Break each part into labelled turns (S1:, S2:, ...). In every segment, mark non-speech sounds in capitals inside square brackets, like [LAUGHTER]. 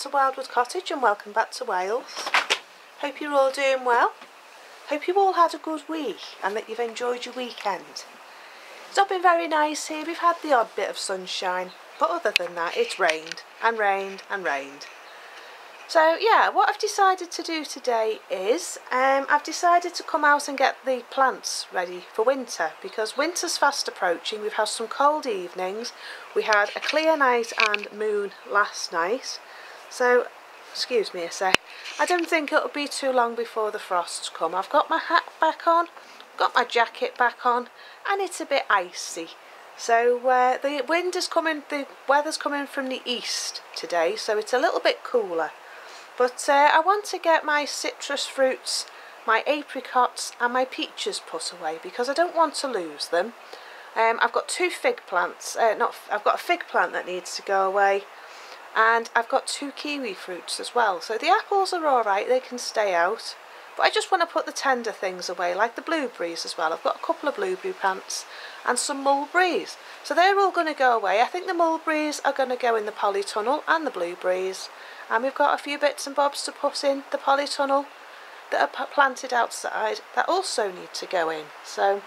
S1: to Wildwood Cottage and welcome back to Wales. Hope you're all doing well. Hope you all had a good week and that you've enjoyed your weekend. It's not been very nice here, we've had the odd bit of sunshine, but other than that it's rained and rained and rained. So yeah, what I've decided to do today is um, I've decided to come out and get the plants ready for winter because winter's fast approaching. We've had some cold evenings, we had a clear night and moon last night. So, excuse me a sec, I don't think it'll be too long before the frosts come. I've got my hat back on, got my jacket back on and it's a bit icy. So uh, the wind is coming, the weather's coming from the east today so it's a little bit cooler. But uh, I want to get my citrus fruits, my apricots and my peaches put away because I don't want to lose them. Um, I've got two fig plants, uh, not I've got a fig plant that needs to go away and I've got two kiwi fruits as well. So the apples are alright, they can stay out. But I just want to put the tender things away, like the blueberries as well. I've got a couple of blueberry plants and some mulberries. So they're all going to go away. I think the mulberries are going to go in the polytunnel and the blueberries and we've got a few bits and bobs to put in the polytunnel that are planted outside that also need to go in so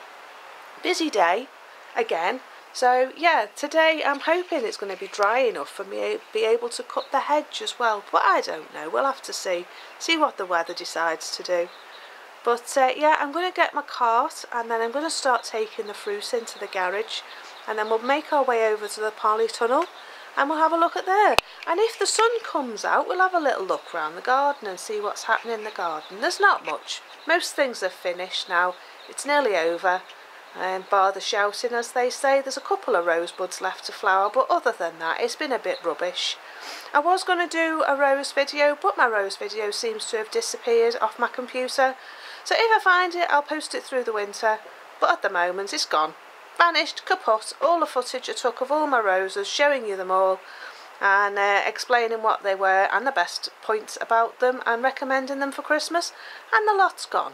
S1: busy day again so yeah today I'm hoping it's going to be dry enough for me to be able to cut the hedge as well but I don't know we'll have to see see what the weather decides to do but uh, yeah I'm going to get my cart and then I'm going to start taking the fruit into the garage and then we'll make our way over to the polytunnel and we'll have a look at there. And if the sun comes out, we'll have a little look around the garden and see what's happening in the garden. There's not much. Most things are finished now. It's nearly over. And bar the shouting, as they say, there's a couple of rosebuds left to flower, but other than that, it's been a bit rubbish. I was going to do a rose video, but my rose video seems to have disappeared off my computer. So if I find it, I'll post it through the winter, but at the moment, it's gone vanished, kaput, all the footage I took of all my roses, showing you them all and uh, explaining what they were and the best points about them and recommending them for Christmas and the lot's gone.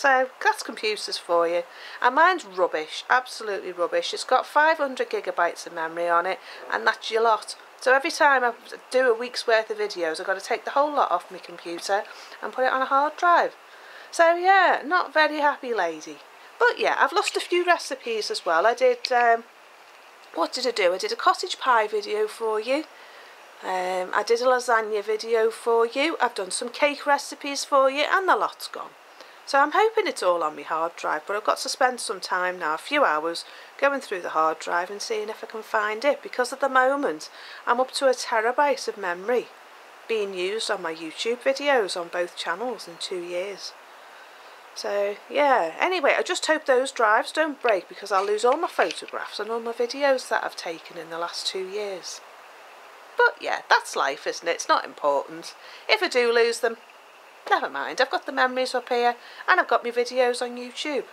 S1: So that's computers for you. And mine's rubbish, absolutely rubbish. It's got 500 gigabytes of memory on it and that's your lot. So every time I do a week's worth of videos I've got to take the whole lot off my computer and put it on a hard drive. So yeah, not very happy lady. But yeah, I've lost a few recipes as well. I did, um, what did I do? I did a cottage pie video for you. Um, I did a lasagna video for you. I've done some cake recipes for you and the lot's gone. So I'm hoping it's all on my hard drive, but I've got to spend some time now, a few hours, going through the hard drive and seeing if I can find it, because at the moment I'm up to a terabyte of memory being used on my YouTube videos on both channels in two years. So yeah, anyway, I just hope those drives don't break because I'll lose all my photographs and all my videos that I've taken in the last two years. But yeah, that's life, isn't it? It's not important. If I do lose them, never mind. I've got the memories up here and I've got my videos on YouTube.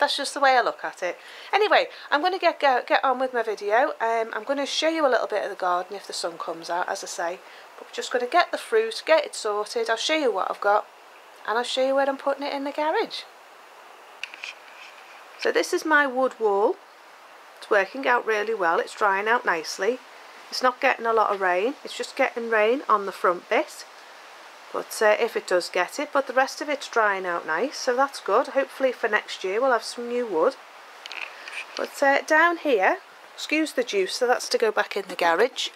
S1: That's just the way I look at it. Anyway, I'm going to get go, get on with my video. Um, I'm going to show you a little bit of the garden if the sun comes out, as I say. But we're just going to get the fruit, get it sorted. I'll show you what I've got and I'll show you where I'm putting it in the garage. So this is my wood wall. It's working out really well. It's drying out nicely. It's not getting a lot of rain. It's just getting rain on the front bit. But uh, if it does get it, but the rest of it's drying out nice, so that's good. Hopefully for next year we'll have some new wood. But uh, down here, excuse the juice, so that's to go back in the garage.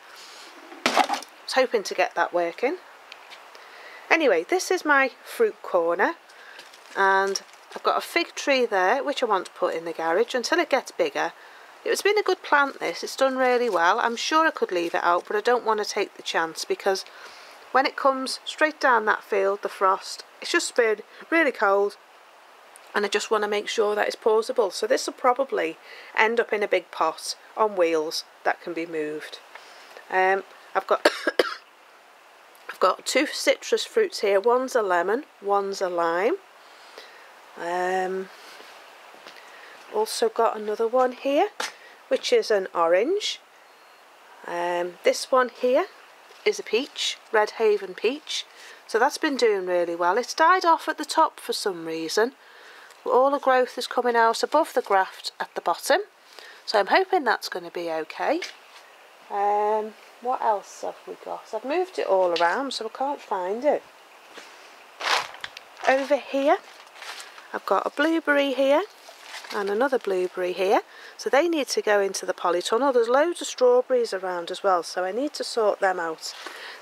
S1: I was hoping to get that working. Anyway, this is my fruit corner and I've got a fig tree there which I want to put in the garage until it gets bigger. It's been a good plant this, it's done really well. I'm sure I could leave it out but I don't want to take the chance because when it comes straight down that field, the frost, it's just been really cold and I just want to make sure that it's pausable. So this will probably end up in a big pot on wheels that can be moved. Um, I've got [COUGHS] I've got two citrus fruits here. One's a lemon, one's a lime. Um, also got another one here, which is an orange. Um, this one here is a peach, Red Haven peach. So that's been doing really well. It's died off at the top for some reason. All the growth is coming out above the graft at the bottom. So I'm hoping that's going to be okay. Um, what else have we got? I've moved it all around so I can't find it. Over here, I've got a blueberry here and another blueberry here. So they need to go into the polytunnel. There's loads of strawberries around as well, so I need to sort them out.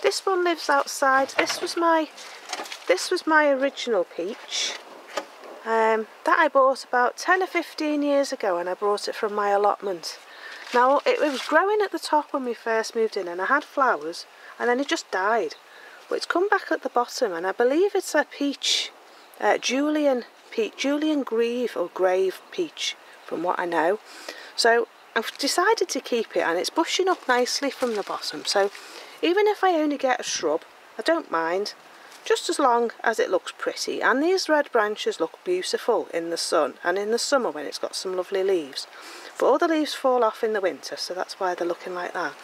S1: This one lives outside. This was my this was my original peach. Um, that I bought about 10 or 15 years ago and I brought it from my allotment. Now it, was growing at the top when we first moved in and I had flowers and then it just died. But it's come back at the bottom and I believe it's a peach, uh, Julian peach, Julian Grieve or Grave peach from what I know. So I've decided to keep it and it's bushing up nicely from the bottom. So even if I only get a shrub, I don't mind. Just as long as it looks pretty. And these red branches look beautiful in the sun and in the summer when it's got some lovely leaves. But all the leaves fall off in the winter so that's why they're looking like that.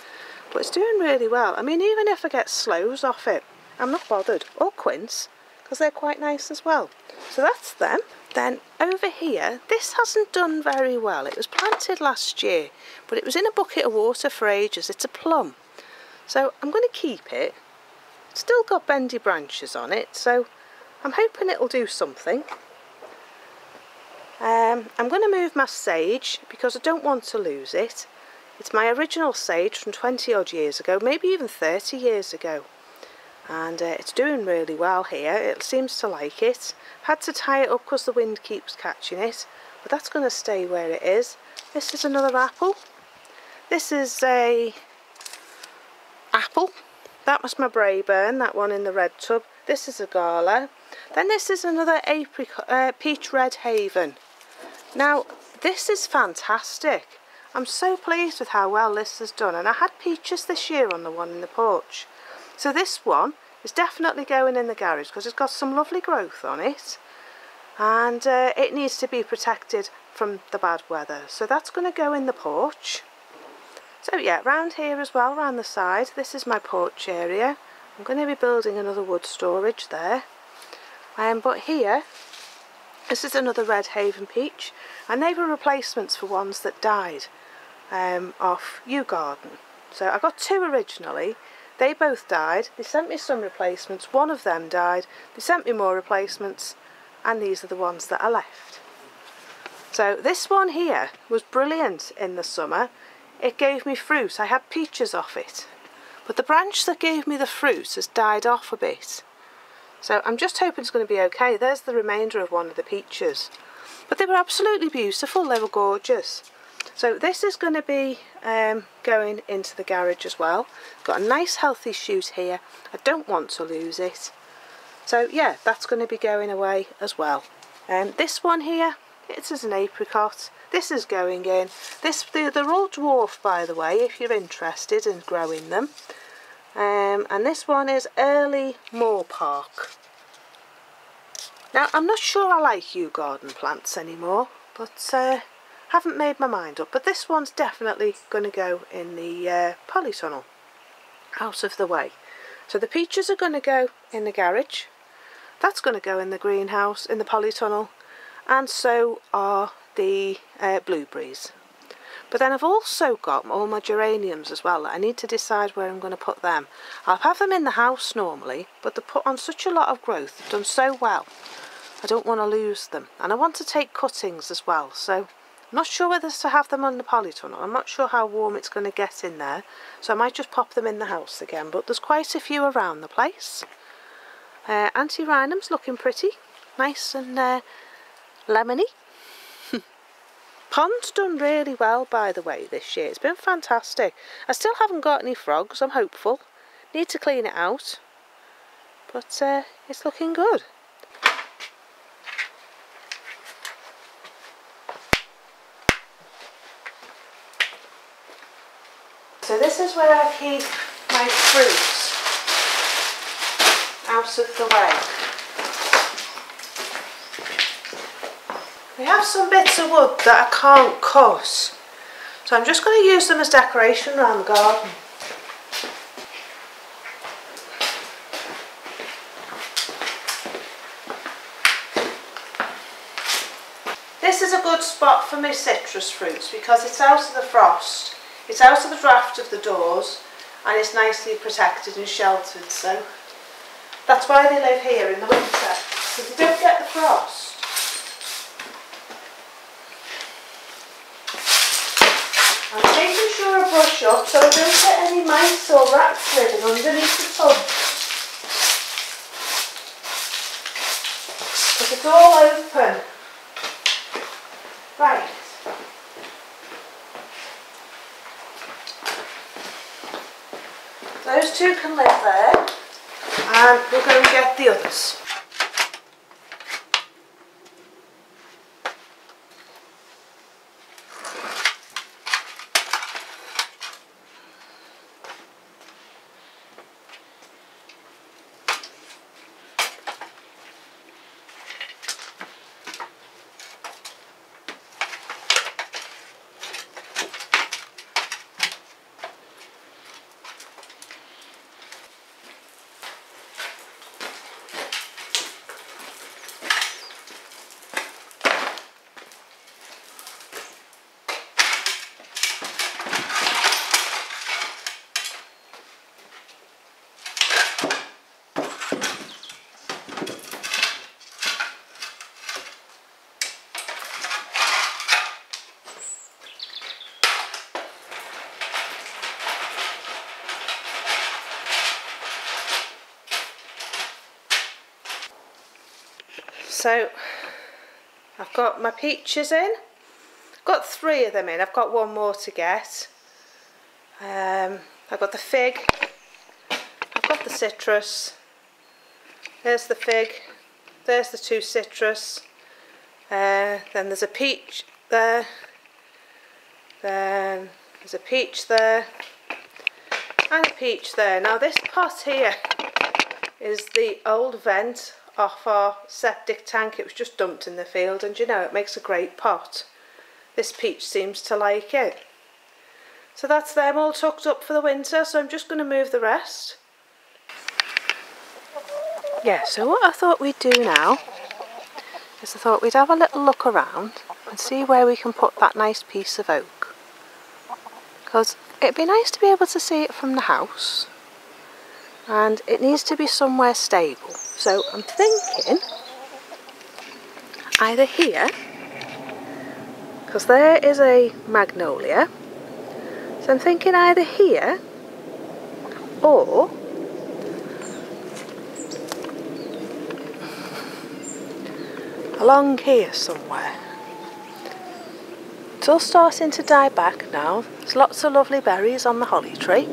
S1: But it's doing really well. I mean even if I get sloes off it I'm not bothered. Or quince because they're quite nice as well. So that's them then over here this hasn't done very well. It was planted last year but it was in a bucket of water for ages. It's a plum. So I'm going to keep it. Still got bendy branches on it so I'm hoping it'll do something. Um, I'm going to move my sage because I don't want to lose it. It's my original sage from 20 odd years ago maybe even 30 years ago. And uh, it's doing really well here. It seems to like it I've had to tie it up because the wind keeps catching it but that's going to stay where it is this is another apple this is a apple that was my Braeburn, that one in the red tub. This is a Gala. Then this is another apricot, uh, Peach Red Haven. Now, this is fantastic. I'm so pleased with how well this has done. And I had peaches this year on the one in the porch. So this one is definitely going in the garage because it's got some lovely growth on it. And uh, it needs to be protected from the bad weather. So that's going to go in the porch. So yeah, round here as well, round the side, this is my porch area. I'm going to be building another wood storage there. Um, but here, this is another Red Haven peach, and they were replacements for ones that died um, off YouGarden. So I got two originally, they both died, they sent me some replacements, one of them died, they sent me more replacements, and these are the ones that are left. So this one here was brilliant in the summer, it gave me fruit. I had peaches off it. But the branch that gave me the fruit has died off a bit. So I'm just hoping it's going to be okay. There's the remainder of one of the peaches. But they were absolutely beautiful. They were gorgeous. So this is going to be um, going into the garage as well. Got a nice healthy shoot here. I don't want to lose it. So yeah, that's going to be going away as well. Um, this one here, it is an apricot. This is going in. This They're, they're all dwarf, by the way, if you're interested in growing them. Um, and this one is Early Moor Park. Now, I'm not sure I like YouGarden plants anymore, but uh, haven't made my mind up. But this one's definitely going to go in the uh, polytunnel, out of the way. So the peaches are going to go in the garage. That's going to go in the greenhouse, in the polytunnel. And so are the uh, blueberries. But then I've also got all my geraniums as well. I need to decide where I'm going to put them. I'll have them in the house normally, but they're put on such a lot of growth. Done so well. I don't want to lose them. And I want to take cuttings as well. So not sure whether to have them on the polytunnel. I'm not sure how warm it's going to get in there. So I might just pop them in the house again. But there's quite a few around the place. Uh, Antirrhinum's looking pretty. Nice and uh, lemony. [LAUGHS] Pond's done really well, by the way, this year. It's been fantastic. I still haven't got any frogs, I'm hopeful. Need to clean it out. But uh, it's looking good. So this is where I keep my fruits out of the way. We have some bits of wood that I can't cut. So I'm just going to use them as decoration around the garden. This is a good spot for my citrus fruits because it's out of the frost, it's out of the draft of the doors and it's nicely protected and sheltered so that's why they live here in the winter because they don't get the frost. I'm making sure I brush up so I don't get any mice or rats living underneath the tub. Because it's all open. Right. Those two can live there and we'll go and get the others. So I've got my peaches in. Got three of them in. I've got one more to get. Um, I've got the fig. I've got the citrus. There's the fig. There's the two citrus. Uh, then there's a peach there. Then there's a peach there. And a peach there. Now this pot here is the old vent off our septic tank. It was just dumped in the field and you know it makes a great pot. This peach seems to like it. So that's them all tucked up for the winter so I'm just going to move the rest. Yeah, so what I thought we'd do now is I thought we'd have a little look around and see where we can put that nice piece of oak. Because it'd be nice to be able to see it from the house and it needs to be somewhere stable. So I'm thinking either here, because there is a magnolia, so I'm thinking either here or along here somewhere. It's all starting to die back now. There's lots of lovely berries on the holly tree.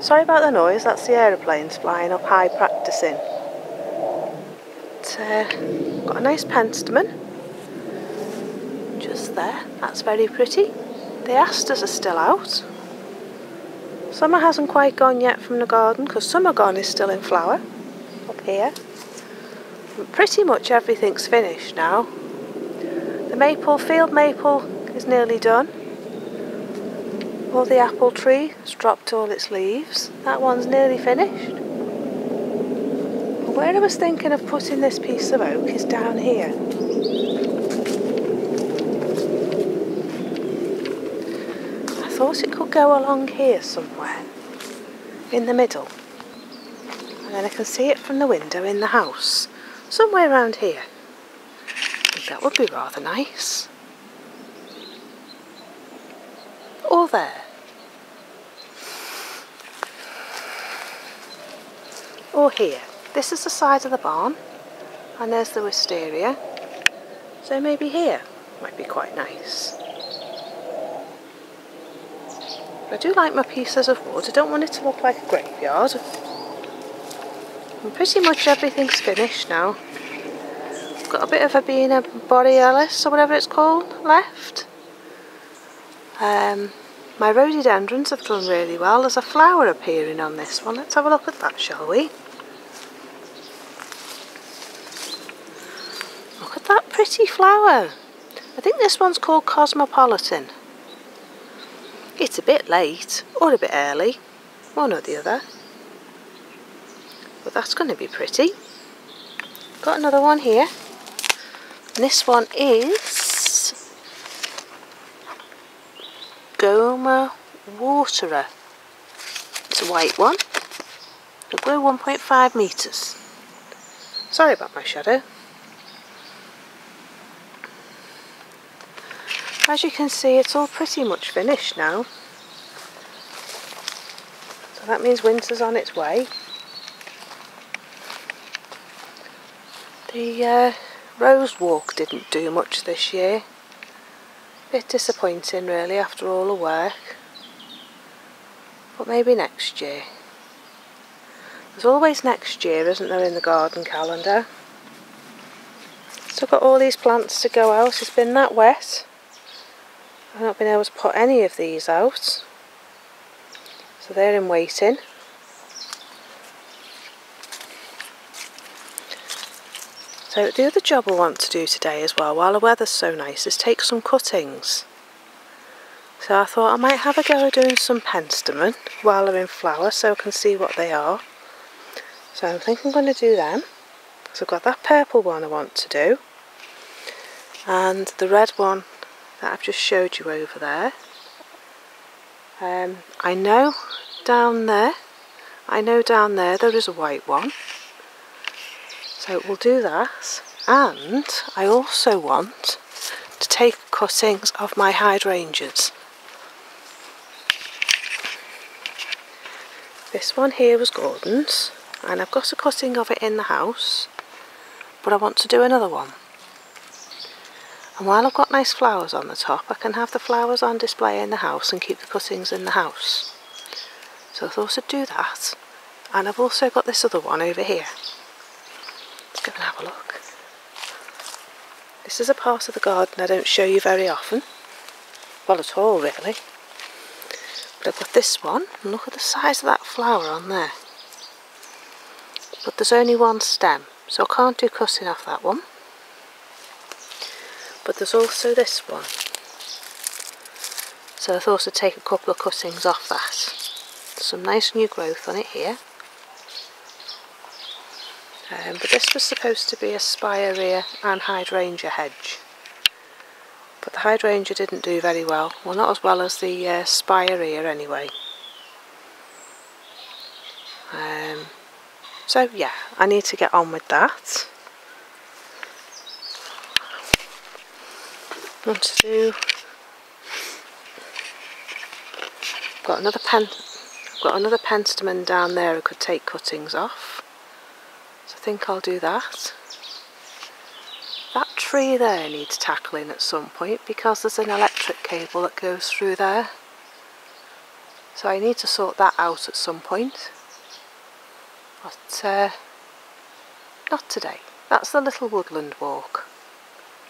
S1: Sorry about the noise, that's the aeroplanes flying up high practicing. Uh, got a nice penstemon just there, that's very pretty. The asters are still out. Summer hasn't quite gone yet from the garden because summer gone is still in flower up here. Pretty much everything's finished now. The maple, field maple is nearly done. Well, the apple tree has dropped all its leaves. That one's nearly finished. Where I was thinking of putting this piece of oak is down here. I thought it could go along here somewhere, in the middle. And then I can see it from the window in the house, somewhere around here. That would be rather nice. or there. Or here. This is the side of the barn and there's the wisteria. So maybe here might be quite nice. I do like my pieces of wood. I don't want it to look like a graveyard. And pretty much everything's finished now. Got a bit of a Bina borealis or whatever it's called left. Um, my rhododendrons have done really well. There's a flower appearing on this one. Let's have a look at that, shall we? Look at that pretty flower. I think this one's called Cosmopolitan. It's a bit late, or a bit early, one or the other. But that's going to be pretty. Got another one here. And this one is Gomer Waterer. It's a white one. It'll grow 1.5 metres. Sorry about my shadow. As you can see it's all pretty much finished now. So that means winter's on its way. The uh, rose walk didn't do much this year. Bit disappointing really after all the work. But maybe next year. There's always next year, isn't there, in the garden calendar? so I've got all these plants to go out. It's been that wet. I've not been able to put any of these out. So they're in waiting. So the other job I want to do today as well, while the weather's so nice, is take some cuttings. So I thought I might have a go at doing some penstemon while they're in flower so I can see what they are. So I think I'm going to do them. So I've got that purple one I want to do. And the red one that I've just showed you over there. Um, I know down there, I know down there there is a white one. So we'll do that. And I also want to take cuttings of my hydrangeas. This one here was Gordon's and I've got a cutting of it in the house but I want to do another one. And while I've got nice flowers on the top I can have the flowers on display in the house and keep the cuttings in the house. So I thought I'd do that and I've also got this other one over here. Let's go and have a look. This is a part of the garden I don't show you very often. Well at all really. But I've got this one, and look at the size of that flower on there. But there's only one stem, so I can't do cutting off that one. But there's also this one. So I thought I'd take a couple of cuttings off that. Some nice new growth on it here. Um, but this was supposed to be a spirea and hydrangea hedge. But the hydrangea didn't do very well. Well, not as well as the uh, spirea anyway. Um, so yeah, I need to get on with that. Want to do? Got another pen. Got another penstemon down there. I could take cuttings off. So I think I'll do that. That tree there needs tackling at some point because there's an electric cable that goes through there. So I need to sort that out at some point. But uh, not today. That's the little woodland walk.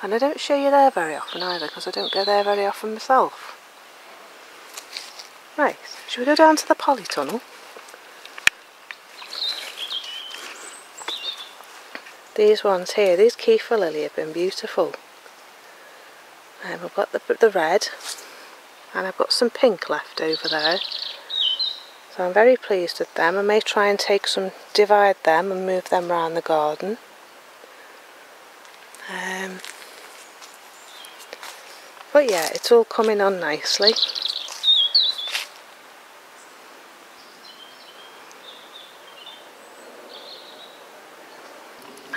S1: And I don't show you there very often either because I don't go there very often myself. Right, should we go down to the polytunnel? These ones here, these Kaffir lily have been beautiful. Um, I've got the, the red and I've got some pink left over there. So I'm very pleased with them. I may try and take some, divide them and move them around the garden. Um, but yeah, it's all coming on nicely.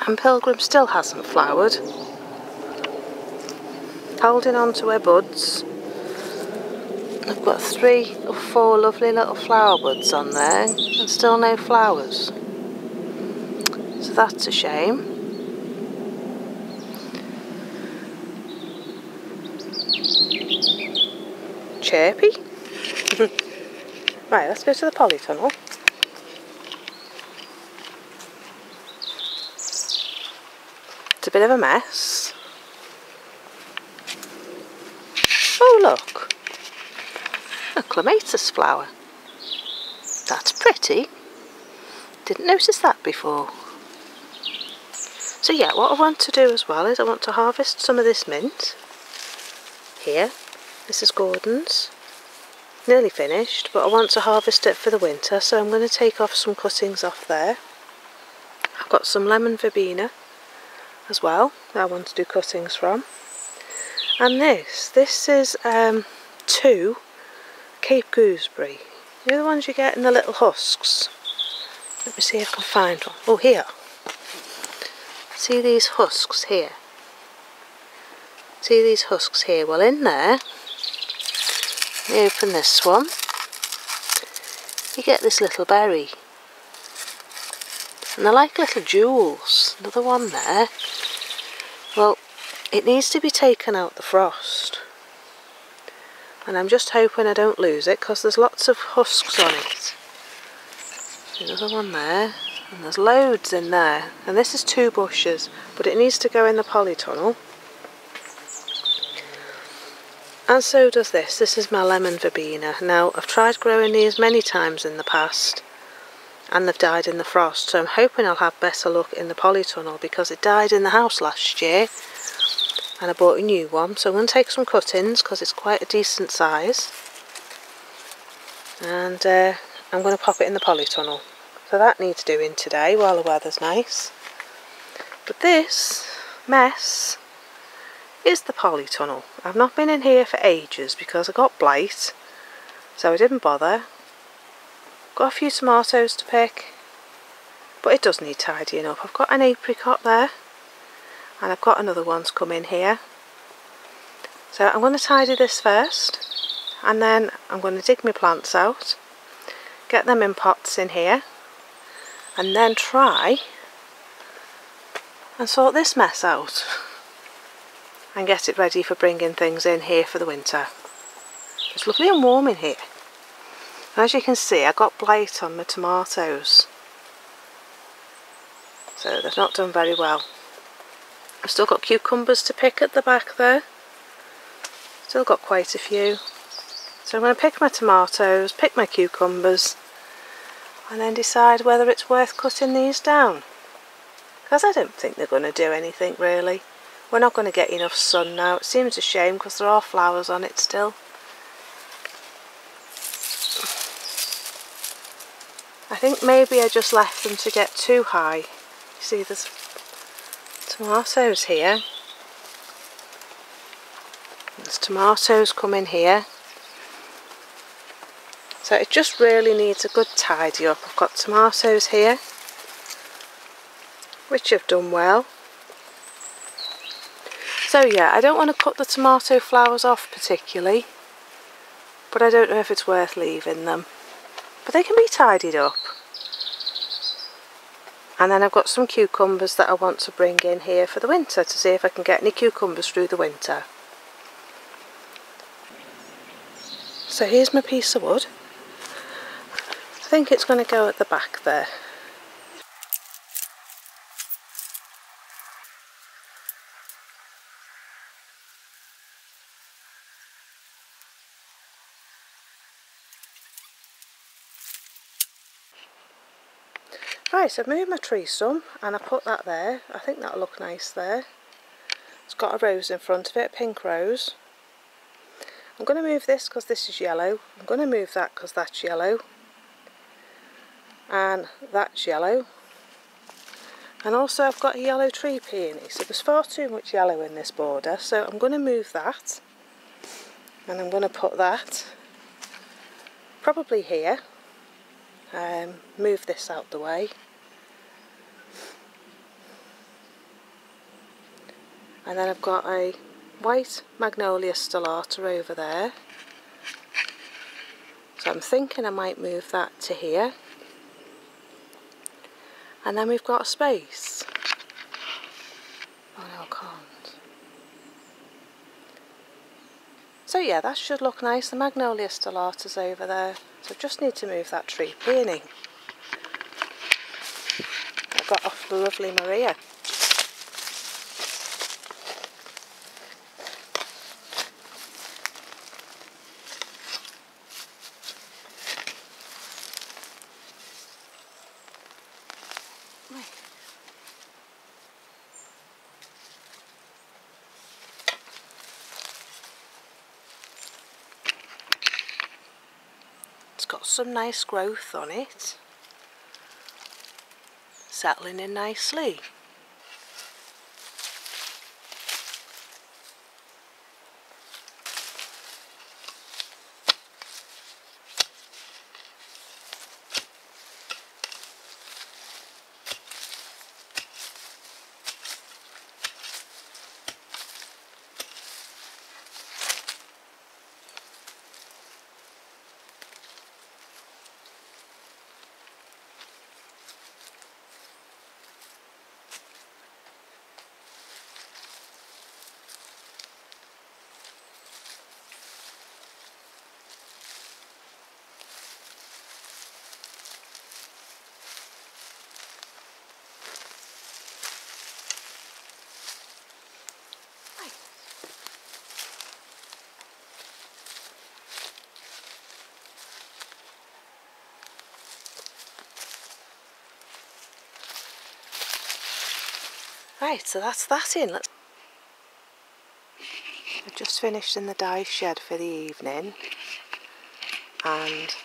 S1: and Pilgrim still hasn't flowered. Holding on to her buds. I've got three or four lovely little flower buds on there and still no flowers. So that's a shame. Chirpy. right, let's go to the polytunnel. It's a bit of a mess. Oh look, a clematis flower. That's pretty. Didn't notice that before. So yeah, what I want to do as well is I want to harvest some of this mint. Here, this is Gordon's. Nearly finished, but I want to harvest it for the winter, so I'm going to take off some cuttings off there. I've got some lemon verbena as well that I want to do cuttings from. And this, this is um, two Cape Gooseberry. You know the ones you get in the little husks? Let me see if I can find one. Oh, here. See these husks here? See these husks here? Well, in there, you open this one, you get this little berry. And they're like little jewels. Another one there. Well, it needs to be taken out the frost. And I'm just hoping I don't lose it because there's lots of husks on it. Another one there. And there's loads in there. And this is two bushes, but it needs to go in the polytunnel. And so does this. This is my lemon verbena. Now, I've tried growing these many times in the past and they've died in the frost. So I'm hoping I'll have better luck in the polytunnel because it died in the house last year and I bought a new one. So I'm going to take some cuttings because it's quite a decent size. And uh, I'm going to pop it in the polytunnel. So that needs doing today while the weather's nice. But this mess is the polytunnel. I've not been in here for ages because I got blight. So I didn't bother. Got a few tomatoes to pick. But it does need tidying up. I've got an apricot there. And I've got another one to come in here. So I'm going to tidy this first. And then I'm going to dig my plants out. Get them in pots in here and then try and sort this mess out [LAUGHS] and get it ready for bringing things in here for the winter. It's lovely and warm in here. And as you can see I got blight on my tomatoes so they've not done very well. I've still got cucumbers to pick at the back there. Still got quite a few. So I'm going to pick my tomatoes, pick my cucumbers and then decide whether it's worth cutting these down. Because I don't think they're going to do anything really. We're not going to get enough sun now. It seems a shame because there are flowers on it still. I think maybe I just left them to get too high. You see there's tomatoes here. There's tomatoes coming here. So it just really needs a good tidy up. I've got tomatoes here, which have done well. So yeah, I don't want to cut the tomato flowers off particularly, but I don't know if it's worth leaving them. But they can be tidied up. And then I've got some cucumbers that I want to bring in here for the winter to see if I can get any cucumbers through the winter. So here's my piece of wood I think it's going to go at the back there. Right, so I've moved my tree some and I put that there. I think that'll look nice there. It's got a rose in front of it, a pink rose. I'm going to move this because this is yellow. I'm going to move that because that's yellow and that's yellow and also I've got a yellow tree peony so there's far too much yellow in this border so I'm going to move that and I'm going to put that probably here um, move this out the way. And then I've got a white magnolia stellata over there. So I'm thinking I might move that to here. And then we've got a space. Oh no, I can't. So yeah, that should look nice. The Magnolia Stellatus over there. So just need to move that tree peony. I got off the lovely Maria. Some nice growth on it. Settling in nicely. Right, so that's that in. Let's I've just finished in the dye shed for the evening and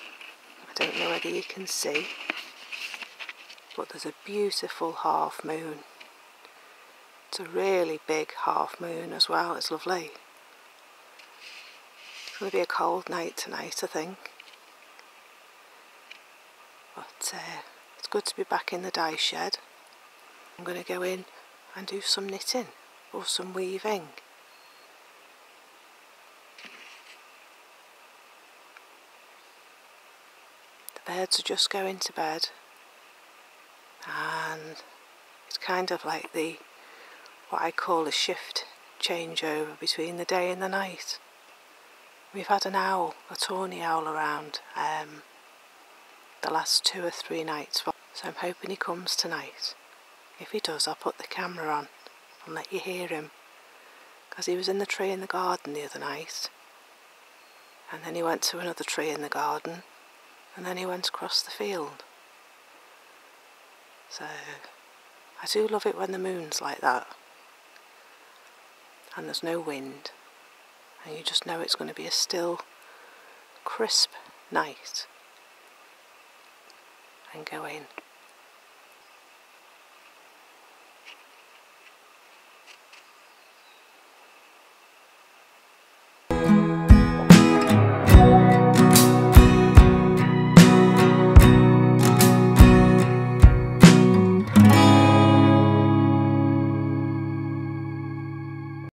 S1: I don't know whether you can see but there's a beautiful half moon. It's a really big half moon as well, it's lovely. It's going to be a cold night tonight I think. But uh, it's good to be back in the dye shed. I'm going to go in and do some knitting or some weaving. The birds are just going to bed and it's kind of like the what I call a shift changeover between the day and the night. We've had an owl, a tawny owl around um, the last two or three nights, so I'm hoping he comes tonight. If he does, I'll put the camera on and let you hear him, because he was in the tree in the garden the other night, and then he went to another tree in the garden, and then he went across the field. So I do love it when the moon's like that. And there's no wind. And you just know it's going to be a still crisp night. And go in.